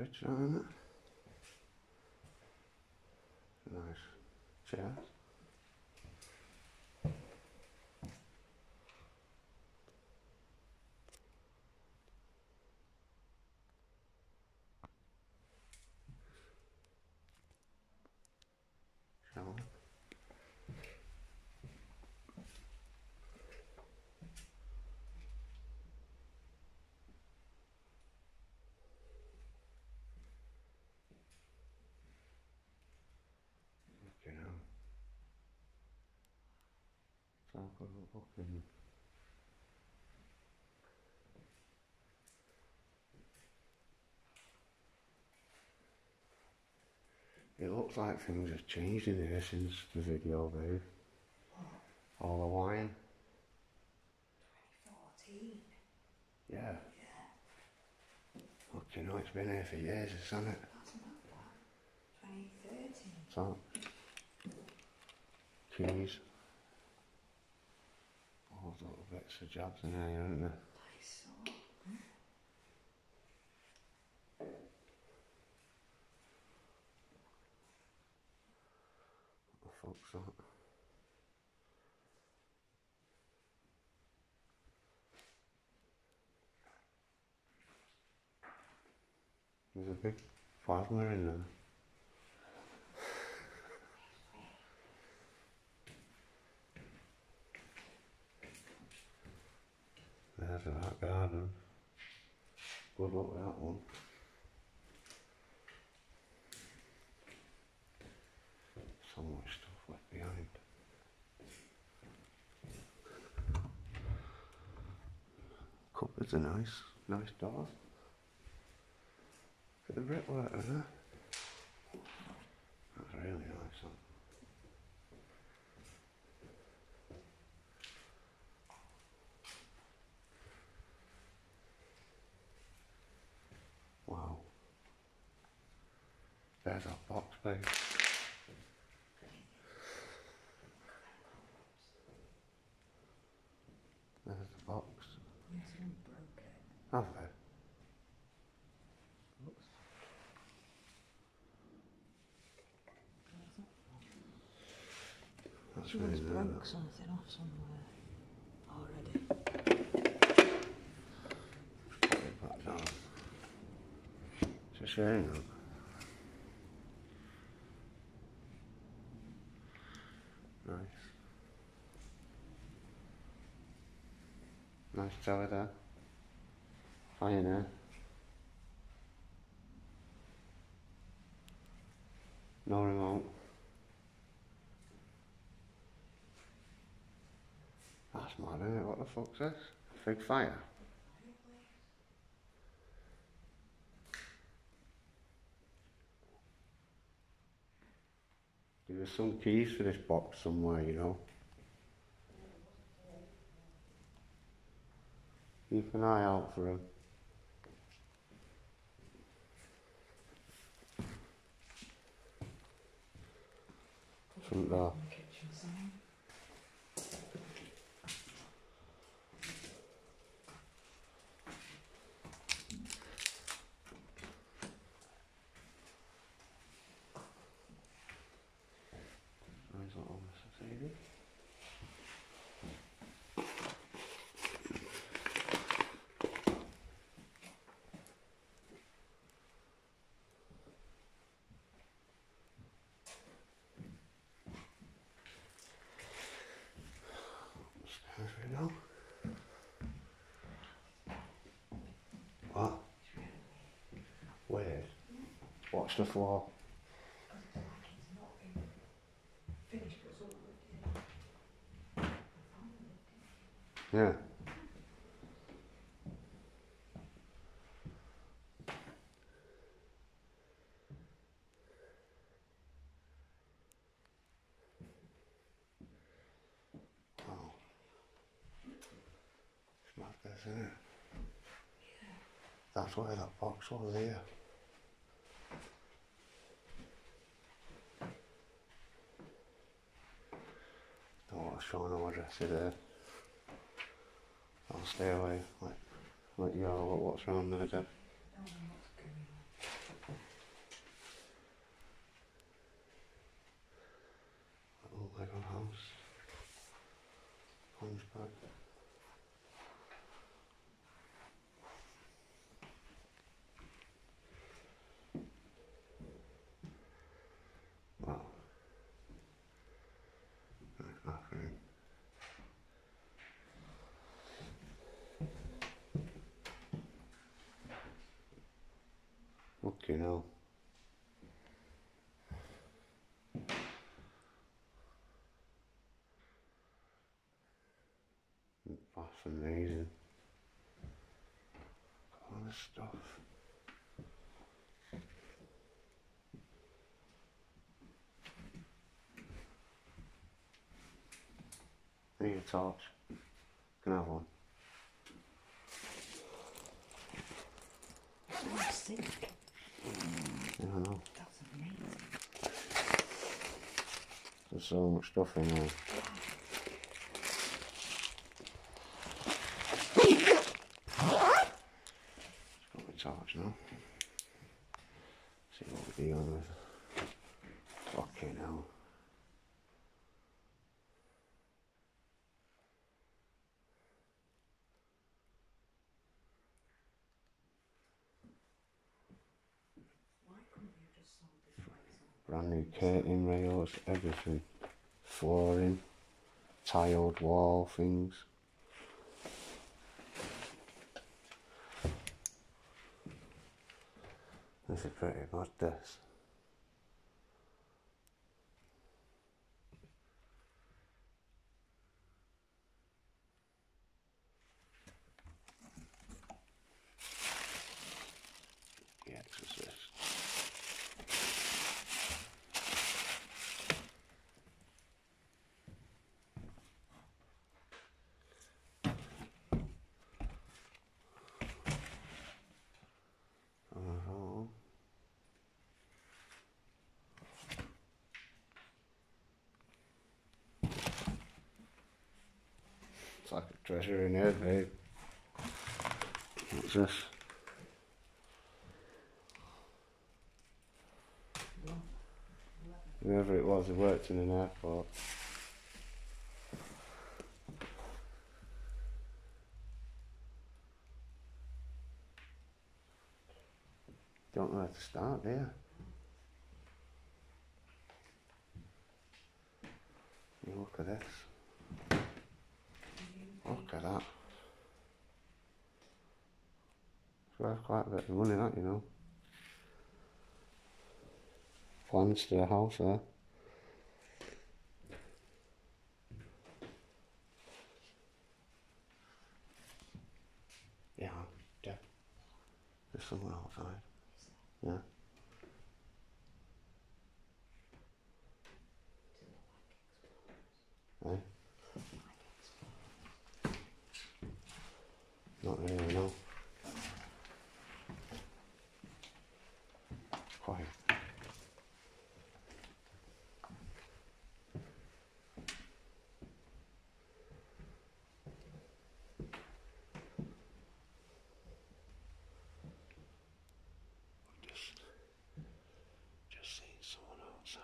isn't it? Nice chair. Shower. You know. So I've got a fucking It looks like things have changed in here since the video, babe. All the wine. 2014. Yeah. Yeah. Fucking hell, it's been here for years, hasn't it? That's bad. 2013. So, keys. All those little of jobs in there, aren't there? What the fuck's that? There's a big plasma in there. There's that garden. Good luck with that one. So much stuff left behind. Cupboards are nice, nice door. At the brickwork there. That's really nice. That. Wow. There's our. There's the box. Yes, one broke it. Have they? That's really Someone's nice. broke something off somewhere already. Put it back down. It's a shame, look. Nice. Nice tower there. Pioneer. No remote. That's mad, it? What the fuck's this? Big fire? There's some keys for this box somewhere, you know. Keep an eye out for them. Front door. On the kitchen side. Nice little Mercedes. Stairs we go. What? Weird. Watch the floor. Oh. It's not been finished, but it's all lived in. Yeah. Wow. It's mad this, isn't it? That's why that box was here. Want to address there. I'll stay away. Like, you know what's around there, Deb. I don't know what's going on. comes back. Wow. Nice bathroom. Okay now. That's amazing. All this stuff. I Need a torch. Can I have one? Amazing. There's so much stuff in there. Got my torch now. See what we dealing with. Fucking hell. Why couldn't you just sold this place on? Brand new curtain rails, everything. Flooring, tiled wall things. This is pretty good, this. The Exorcist. Uh-huh. It's like a treasure in here, babe. What's this? Whoever it was who worked in an airport. Don't know where to start there. You look at this. Look at that. It's worth quite a bit of money, that, you know. Plans to the house there. Yeah, yeah. There's someone outside. Yeah. Eh? Not really, no. Quiet. Just, just seeing someone outside.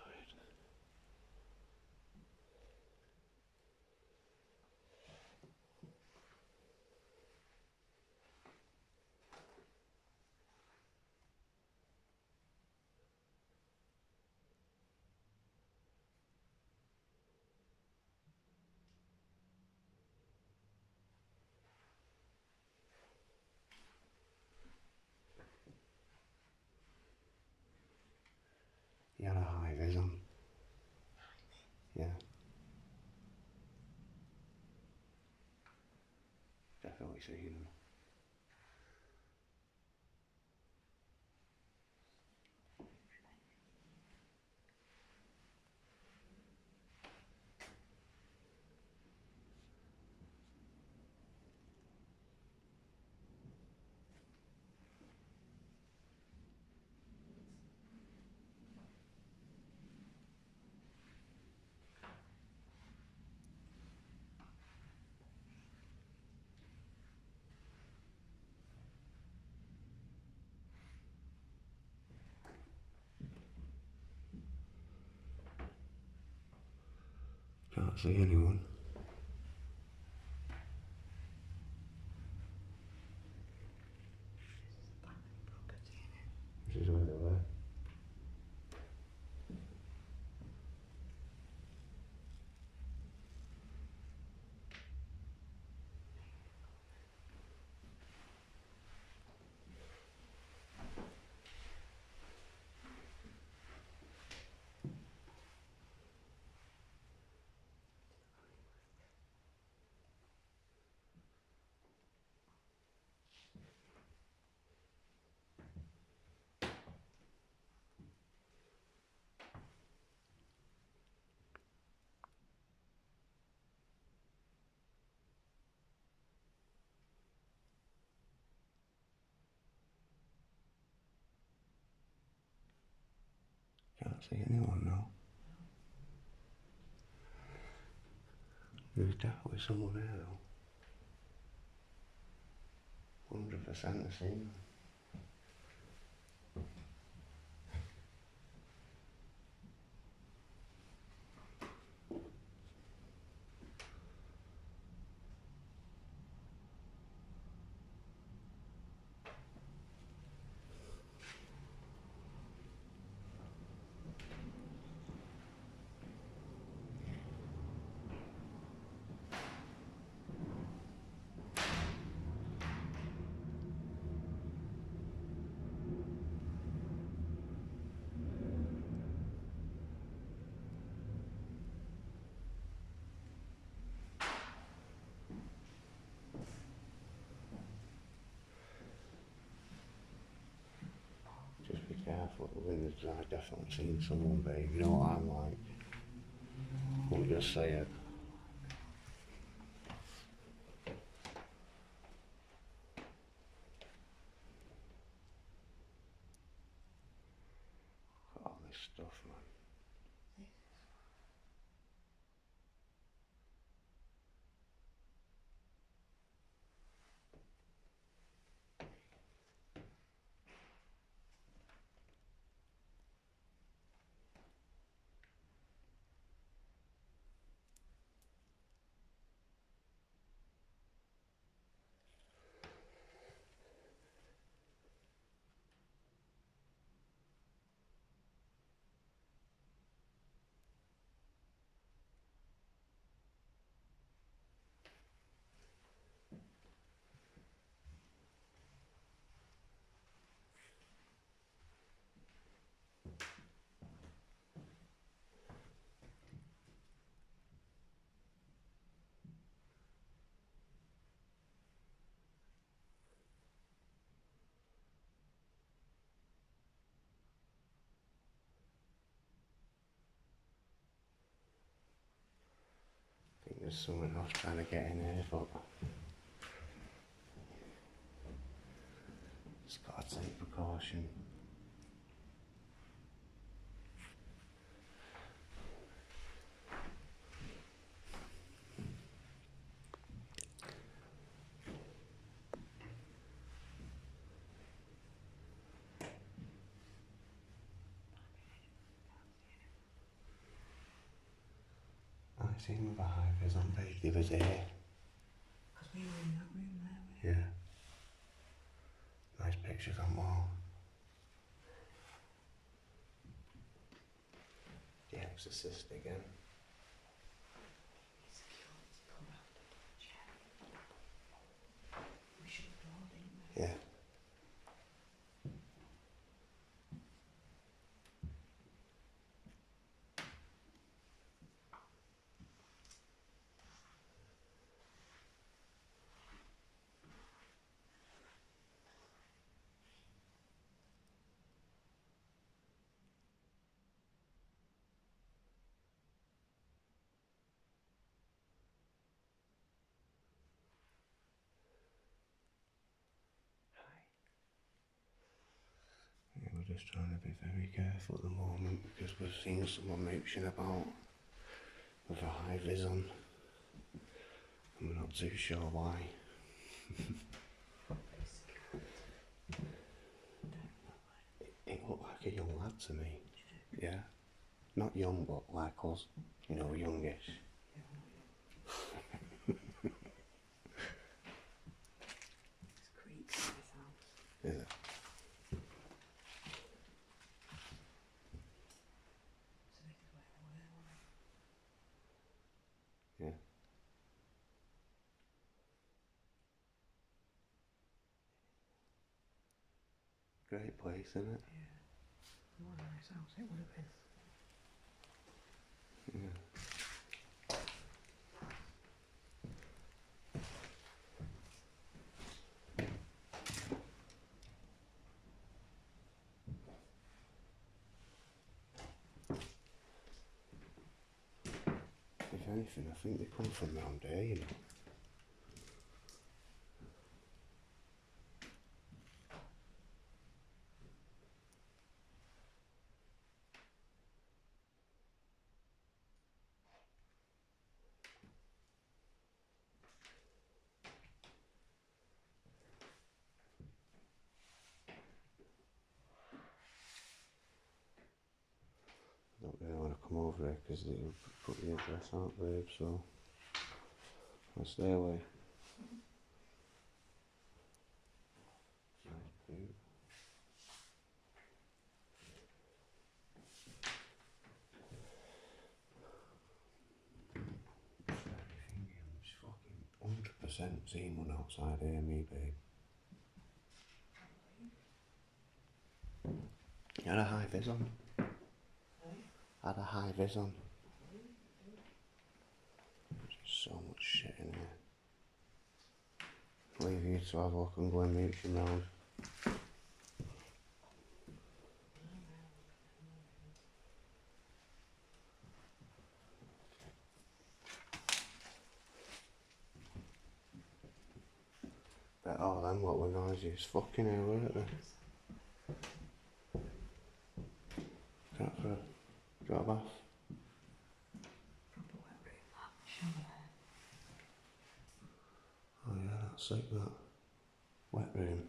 You on. Yeah. Definitely them. Can't see anyone. See anyone now. There's definitely someone there though. Hundred percent I've it. I've definitely seen someone, babe. You know what I'm like. We'll just say it. All this stuff, man. I think there's someone else trying to get in here, but just gotta take precaution. I seen him with a high vis on babe the other day. Because we were in that room there. Yeah. Nice pictures on wall. The Exorcist again. Security come round and check. We shut the door, didn't we? Yeah. Yeah, we're just trying to be very careful at the moment because we're seeing someone mooching about with a high vis on. And we're not too sure why. Property security. Don't It, it looked like a young lad to me. Yeah. Not young, but like us. You know, youngish. It's creepy, this house. Is it? So this is where they were, weren't Yeah. Great place, isn't it? Yeah. What a nice house it would have been. Yeah. If anything, I think they come from round here, you know. Come over here because they put the address out, babe, so I'll stay away. 100% seen one outside here, me, babe. You had a high vis on. Had a high vis on. So much shit in here. Leave you to have a look and go and meet you round. Bet all them what were noisy as fucking hell, weren't they? Got for a, got a bath. Proper wet room, that shower. Yeah, that. Wet room.